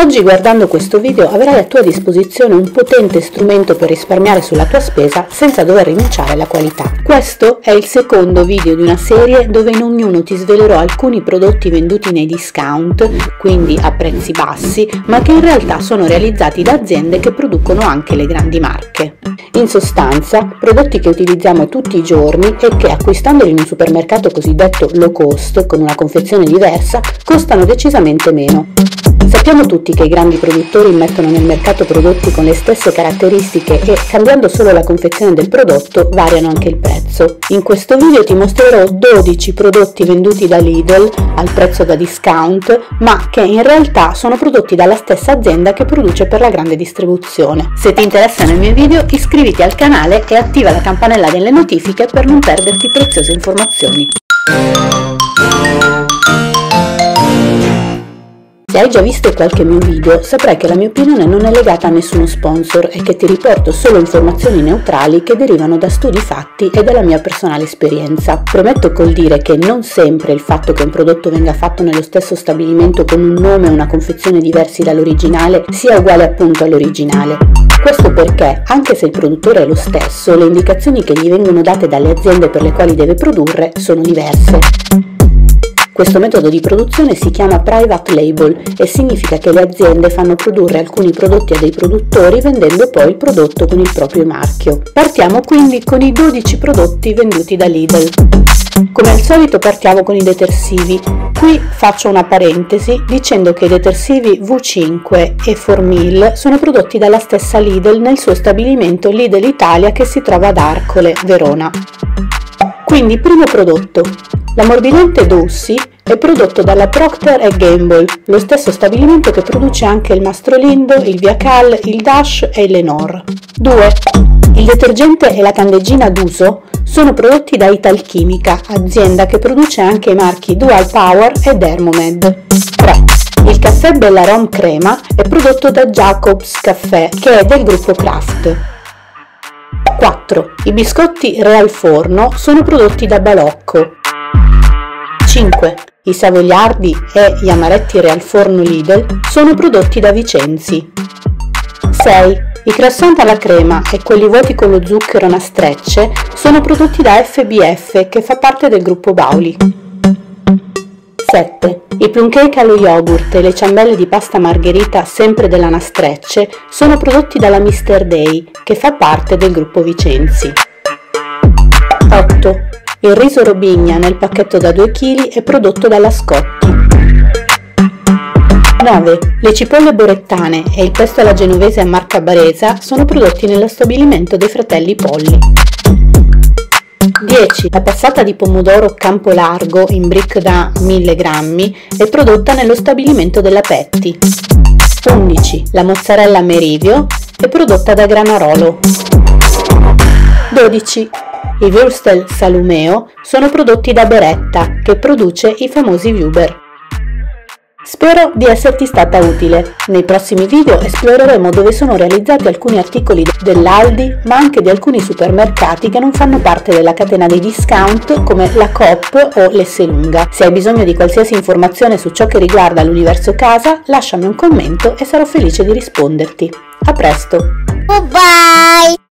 Oggi guardando questo video avrai a tua disposizione un potente strumento per risparmiare sulla tua spesa senza dover rinunciare alla qualità. Questo è il secondo video di una serie dove in ognuno ti svelerò alcuni prodotti venduti nei discount, quindi a prezzi bassi, ma che in realtà sono realizzati da aziende che producono anche le grandi marche. In sostanza, prodotti che utilizziamo tutti i giorni e che acquistandoli in un supermercato cosiddetto low cost, con una confezione diversa, costano decisamente meno. Sappiamo tutti che i grandi produttori mettono nel mercato prodotti con le stesse caratteristiche e cambiando solo la confezione del prodotto variano anche il prezzo. In questo video ti mostrerò 12 prodotti venduti da Lidl al prezzo da discount, ma che in realtà sono prodotti dalla stessa azienda che produce per la grande distribuzione. Se ti interessano i miei video iscriviti al canale e attiva la campanella delle notifiche per non perderti preziose informazioni. Hai già visto qualche mio video saprai che la mia opinione non è legata a nessuno sponsor e che ti riporto solo informazioni neutrali che derivano da studi fatti e dalla mia personale esperienza. Prometto col dire che non sempre il fatto che un prodotto venga fatto nello stesso stabilimento con un nome e una confezione diversi dall'originale sia uguale appunto all'originale. Questo perché, anche se il produttore è lo stesso, le indicazioni che gli vengono date dalle aziende per le quali deve produrre sono diverse. Questo metodo di produzione si chiama private label e significa che le aziende fanno produrre alcuni prodotti a dei produttori vendendo poi il prodotto con il proprio marchio. Partiamo quindi con i 12 prodotti venduti da Lidl. Come al solito partiamo con i detersivi. Qui faccio una parentesi dicendo che i detersivi V5 e Formil sono prodotti dalla stessa Lidl nel suo stabilimento Lidl Italia che si trova ad Arcole, Verona. Quindi primo prodotto, L'ammorbidente Dussi è prodotto dalla Procter Gamble, lo stesso stabilimento che produce anche il Mastrolindo, il Viacal, il Dash e il Lenor. 2. Il detergente e la candeggina d'uso sono prodotti da Italchimica, azienda che produce anche i marchi Dual Power e Dermomed. 3. Il caffè Bellarom Crema è prodotto da Jacobs Caffè, che è del gruppo Kraft. 4. I biscotti Real Forno sono prodotti da Balocco. 5. I savoiardi e gli amaretti Real Forno Lidl sono prodotti da Vicenzi. 6. I croissant alla crema e quelli vuoti con lo zucchero nastrecce sono prodotti da FBF che fa parte del gruppo Bauli. 7. I plum cake allo yogurt e le ciambelle di pasta margherita sempre della Nastrecce sono prodotti dalla Mr. Day che fa parte del gruppo Vicenzi. 8. Il riso Robigna nel pacchetto da 2 kg è prodotto dalla Scotti. 9. Le cipolle borettane e il pesto alla genovese a marca Baresa sono prodotti nello stabilimento dei fratelli Polli. 10. La passata di pomodoro Campo Largo in brick da 1000 grammi è prodotta nello stabilimento della Petti. 11. La mozzarella Merivio è prodotta da Granarolo. 12. I Würstel Salumeo sono prodotti da Beretta, che produce i famosi Vuber. Spero di esserti stata utile. Nei prossimi video esploreremo dove sono realizzati alcuni articoli dell'Aldi, ma anche di alcuni supermercati che non fanno parte della catena dei discount come la Coop o l'Esselunga. Se hai bisogno di qualsiasi informazione su ciò che riguarda l'universo casa, lasciami un commento e sarò felice di risponderti. A presto! Bye bye!